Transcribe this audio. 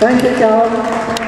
Thank you, Carol.